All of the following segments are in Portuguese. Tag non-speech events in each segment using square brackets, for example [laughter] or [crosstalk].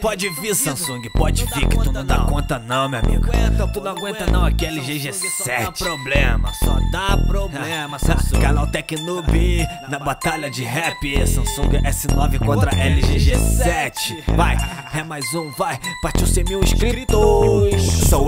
Pode vir, Samsung, pode vir que tu não dá conta não, meu amigo. Tu não aguenta não, aqui é LG G7. Só dá problema, só dá problema, [laughs] Samsung. Canal Tecnoob na batalha de rap. Samsung S9 contra LG G7. Vai, é mais um, vai. Partiu 100 mil inscritos.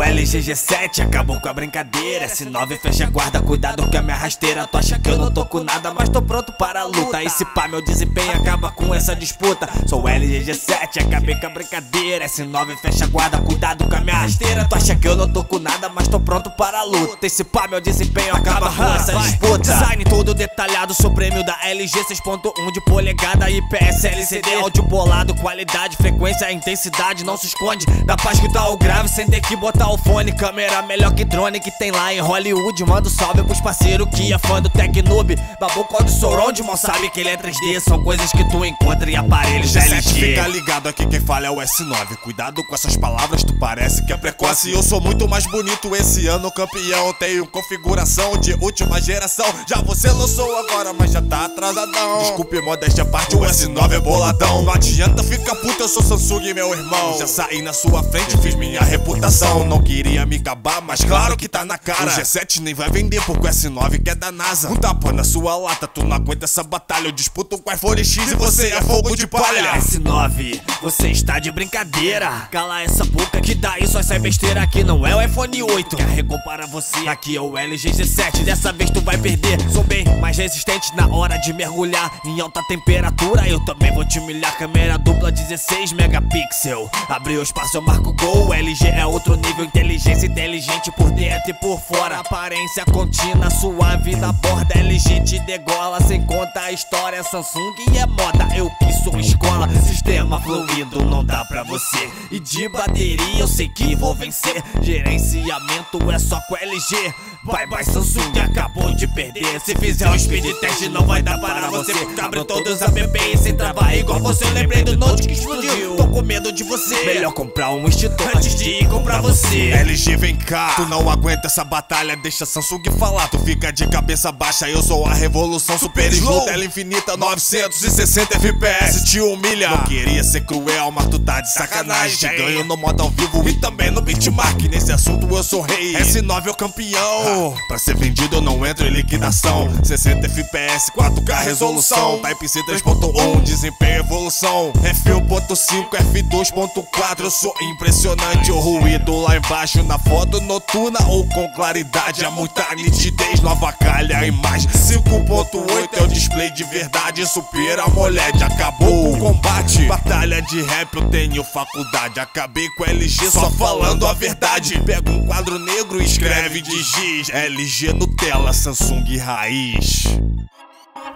Sou LG G7, acabou com a brincadeira. S9 fecha a guarda, cuidado que a minha rasteira. Tu acha que eu não tô com nada, mas tô pronto para a luta. E se pá, meu desempenho acaba com essa disputa. Sou LG G7, acabei com a brincadeira. S9 fecha a guarda, cuidado com a minha rasteira. Tu acha que eu não tô com nada, mas tô pronto para a luta. E se pá, meu desempenho acaba com essa disputa. Design todo detalhado, sou prêmio da LG 6.1 de polegada. IPS LCD, áudio bolado, qualidade, frequência, intensidade, não se esconde. Dá pra escutar o grave sem ter que botar o fone. Câmera melhor que drone que tem lá em Hollywood. Manda um salve pros parceiros que é fã do Tecnoob. Babu do Soronde, mal sabe que ele é 3D. São coisas que tu encontra em aparelhos G7 LG. fica ligado aqui, quem fala é o S9. Cuidado com essas palavras, tu parece que é precoce. Eu sou muito mais bonito esse ano, campeão. Tenho configuração de última geração. Já você lançou agora, mas já tá atrasadão. Desculpe, modéstia parte, o S9 é boladão. Não adianta ficar puto, eu sou Samsung, meu irmão. Já saí na sua frente, fiz minha reputação. Não queria me gabar, mas claro que tá na cara. O G7 nem vai vender porque o S9 que é da NASA. Um tapa na sua lata, tu não aguenta essa batalha. Eu disputo com o iPhone X e você é fogo de palha. S9, você está de brincadeira. Cala essa boca que daí só sai besteira. Aqui não é o iPhone 8. Carregou para você. Aqui é o LG G7. Dessa vez tu vai perder. Sou bem mais resistente na hora de mergulhar em alta temperatura. Eu também vou te humilhar. Câmera dupla 16 megapixel. Abriu espaço, eu marco gol. LG é outro nível. Inteligência inteligente por dentro e por fora. Aparência contínua, suave da borda. LG te degola sem conta a história. Samsung é moda. Eu que sou escola. Sistema fluido, não dá pra você. E de bateria eu sei que vou vencer. Gerenciamento é só com LG. Bye bye Samsung, acabou de perder. Se fizer um speed test, não vai dar para você. Abre todos os app sem travar igual você. Eu lembrei do Note que explodiu. Medo de você. Melhor comprar um extintor antes de ir comprar você. LG vem cá, tu não aguenta essa batalha, deixa Samsung falar, tu fica de cabeça baixa, eu sou a revolução super slow, tela infinita 960 FPS, te humilha. Não queria ser cruel, mas tu tá de sacanagem. Te ganho no modo ao vivo e também no benchmark. Nesse assunto eu sou rei, S9 é o campeão. Pra ser vendido eu não entro em liquidação. 60 FPS, 4K resolução, Type-C 3.1, desempenho evolução. F1.5, F2.4, eu sou impressionante. O ruído lá embaixo na foto noturna ou com claridade. Há muita nitidez, nova calha a imagem. 5.8 é o display de verdade. Super AMOLED, acabou o combate. Batalha de rap, eu tenho faculdade. Acabei com LG só falando a verdade. Pega um quadro negro e escreve de giz. LG Nutella, Samsung raiz.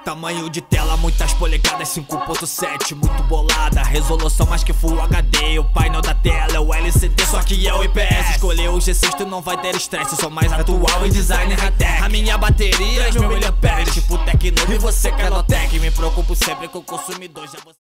Tamanho de tela, muitas polegadas, 5.7, muito bolada. Resolução mais que Full HD. O painel da tela é o LCD, só que é o IPS. Escolheu o G6, tu não vai ter estresse. Sou mais atual e designer até. A minha bateria, 3 mil miliamperes. Tipo Tecno e você Canotec. Me preocupo sempre com o consumidor. Já você...